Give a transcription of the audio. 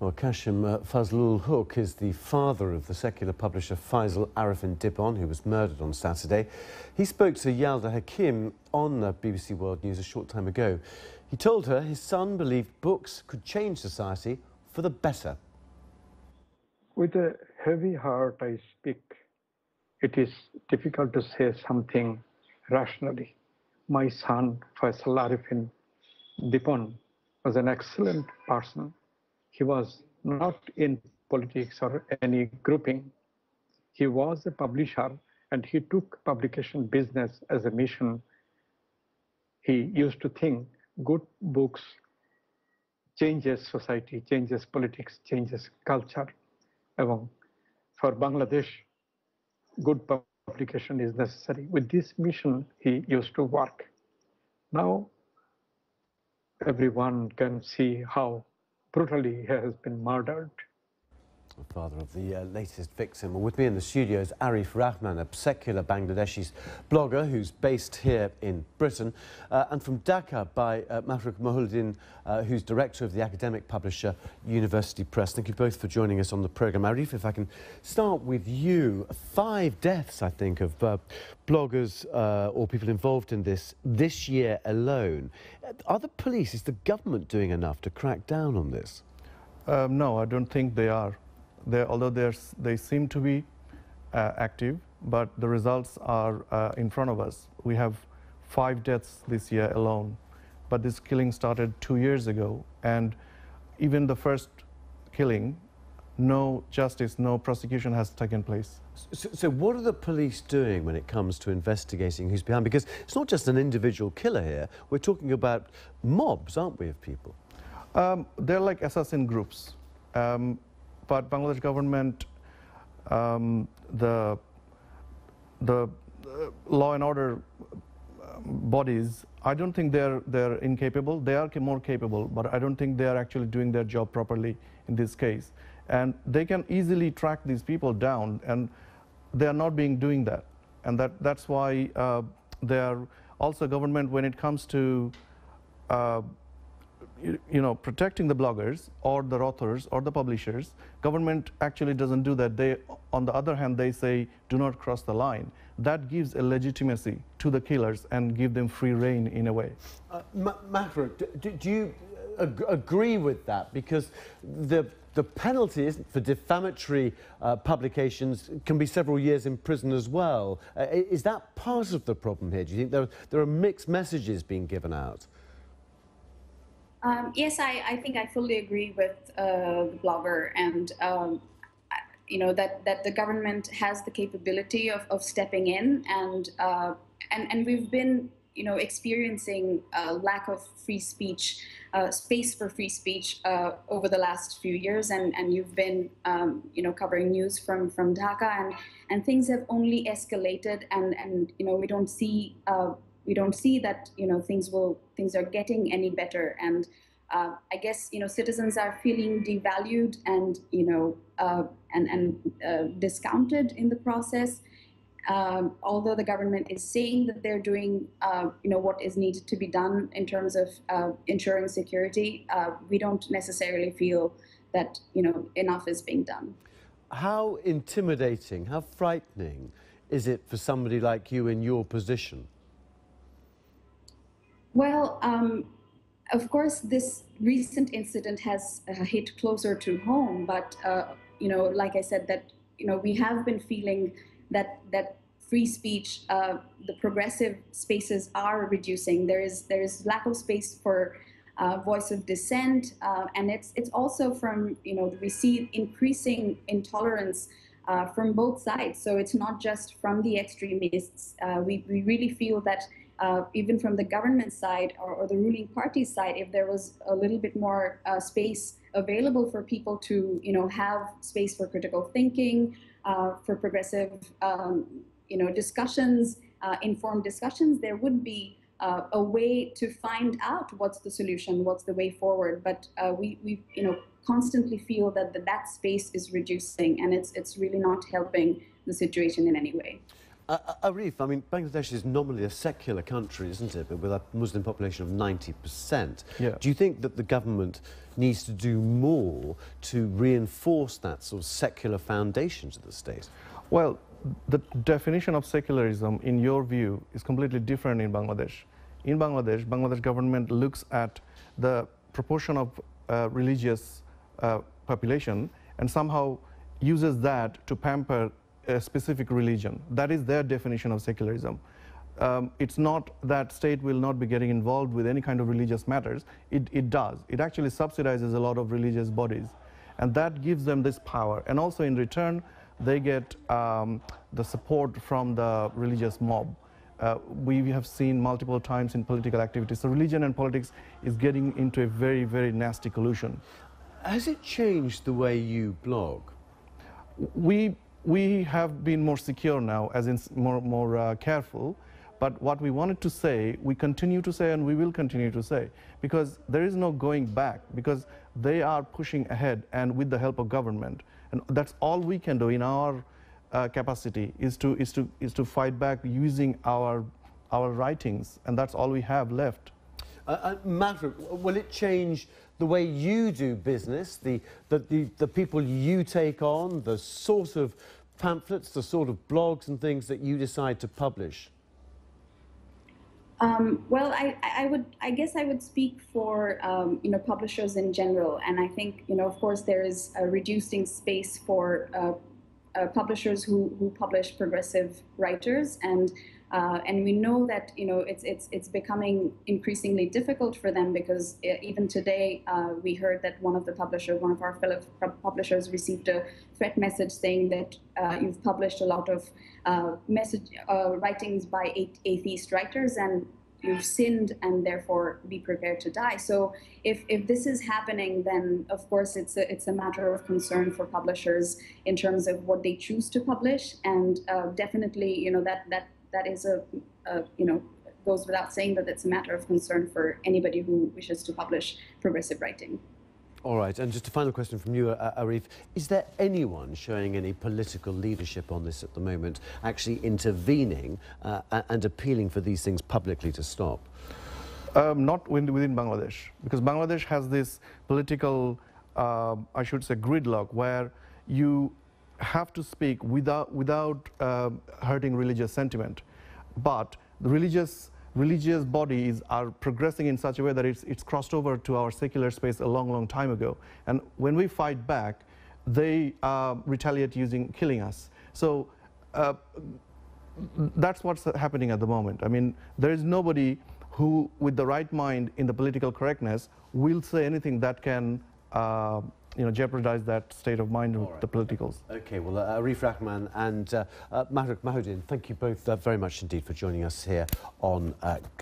Well, Kashim uh, Fazlul Haque is the father of the secular publisher Faisal Arefin Dipan, who was murdered on Saturday. He spoke to Yalda Hakim on uh, BBC World News a short time ago. He told her his son believed books could change society for the better. With a heavy heart, I speak. It is difficult to say something rationally. My son, Faisal Arefin Dipan, was an excellent person he was not in politics or any grouping. He was a publisher and he took publication business as a mission. He used to think good books changes society, changes politics, changes culture. এবং for Bangladesh, good publication is necessary. With this mission, he used to work. Now, everyone can see how brutally has been murdered. The father of the uh, latest victim. with me in the studio is Arif Rahman, a secular Bangladeshi blogger who's based here in Britain, uh, and from Dhaka by uh, Mohiuddin, uh, who's director of the academic publisher University Press. Thank you both for joining us on the programme. Arif, if I can start with you. Five deaths, I think, of uh, bloggers uh, or people involved in this this year alone. Are the police, is the government doing enough to crack down on this? Um, no, I don't think they are they're, although they seem to be uh, active, but the results are uh, in front of us. We have five deaths this year alone, but this killing started two years ago, and even the first killing, no justice, no prosecution has taken place. So, so, what are the police doing when it comes to investigating who's behind? Because it's not just an individual killer here. We're talking about mobs, aren't we, of people? Um, they're like assassin groups. Um, but Bangladesh government, um, the the uh, law and order um, bodies, I don't think they're they're incapable. They are more capable, but I don't think they are actually doing their job properly in this case. And they can easily track these people down, and they are not being doing that. And that that's why uh, they are also government when it comes to uh, you know, protecting the bloggers or the authors or the publishers, government actually doesn't do that. They, on the other hand, they say, do not cross the line. That gives a legitimacy to the killers and give them free reign in a way. Uh, do, do, you ag agree with that? Because the the penalty for defamatory uh, publications can be several years in prison as well. Uh, is that part of the problem here? Do you think there, there are mixed messages being given out? Um, yes, I, I think I fully agree with uh, the blogger and um, you know that that the government has the capability of, of stepping in and uh, and and we've been you know experiencing a lack of free speech uh, space for free speech uh, over the last few years and and you've been um, you know covering news from from Dhaka and and things have only escalated and and you know we don't see uh, we don't see that you know things will things are getting any better and uh, I guess you know citizens are feeling devalued and you know uh, and and uh, discounted in the process. Um, although the government is saying that they're doing uh, you know what is needed to be done in terms of uh, ensuring security, uh, we don't necessarily feel that you know enough is being done. How intimidating, how frightening is it for somebody like you in your position? Well, um, of course, this recent incident has uh, hit closer to home, but uh, you know, like I said, that you know, we have been feeling that that free speech, uh, the progressive spaces are reducing. There is there is lack of space for uh, voice of dissent, uh, and it's it's also from you know we see increasing intolerance. Uh, from both sides. So it's not just from the extremists. we, we really feel that uh, even from the government side or, or, the ruling party side, if there was a little bit more uh, space available for people to, you know, have space for critical thinking, uh, for progressive, um, you know, discussions, uh, informed discussions, there would be uh, a way to find out what's the solution, what's the way forward. But uh, we, we, you know, constantly feel that the, that space is reducing, and it's it's really not helping the situation in any way. Uh, Arif, I mean, Bangladesh is nominally a secular country, isn't it? But with a Muslim population of 90%. Yeah. Do you think that the government needs to do more to reinforce that sort of secular foundation to the state? Well, the definition of secularism, in your view, is completely different in Bangladesh. In Bangladesh, Bangladesh government looks at the proportion of uh, religious uh, population and somehow uses that to pamper a specific religion. That is their definition of secularism. Um, it's not that state will not be getting involved with any kind of religious matters. It, it does. It actually subsidizes a lot of religious bodies. And that gives them this power. And also in return, they get um, the support from the religious mob. Uh, we have seen multiple times in political activities. So religion and politics is getting into a very, very nasty collusion. Has it changed the way you blog? We, we have been more secure now, as in more, more uh, careful. But what we wanted to say, we continue to say and we will continue to say because there is no going back because they are pushing ahead and with the help of government. And that's all we can do in our uh, capacity is to, is, to, is to fight back using our, our writings and that's all we have left. Uh, uh, will it change the way you do business, the, the, the, the people you take on, the sort of pamphlets, the sort of blogs and things that you decide to publish? Um, well, I, I would, I guess I would speak for, um, you know, publishers in general. And I think, you know, of course, there is a reducing space for uh, uh, publishers who, who publish progressive writers. And uh, and we know that you know it's it's it's becoming increasingly difficult for them because uh, even today uh, we heard that one of the publishers, one of our fellow publishers, received a threat message saying that uh, you've published a lot of uh, message uh, writings by atheist writers and you've sinned and therefore be prepared to die. So if, if this is happening, then of course it's a, it's a matter of concern for publishers in terms of what they choose to publish. And uh, definitely, you know, that, that that is a, a, you know goes without saying that it's a matter of concern for anybody who wishes to publish progressive writing. All right, and just a final question from you, uh, Arif. Is there anyone showing any political leadership on this at the moment, actually intervening uh, and appealing for these things publicly to stop? Um, not within Bangladesh, because Bangladesh has this political, uh, I should say, gridlock where you have to speak without, without uh, hurting religious sentiment. But the religious, religious bodies are progressing in such a way that it's, it's crossed over to our secular space a long, long time ago. And when we fight back, they uh, retaliate using killing us. So uh, that's what's happening at the moment. I mean, there is nobody who, with the right mind in the political correctness, will say anything that can uh, you know, jeopardize that state of mind with right. the politicals. Okay, well, uh, Arif Rahman and uh, uh, thank you both uh, very much indeed for joining us here on uh,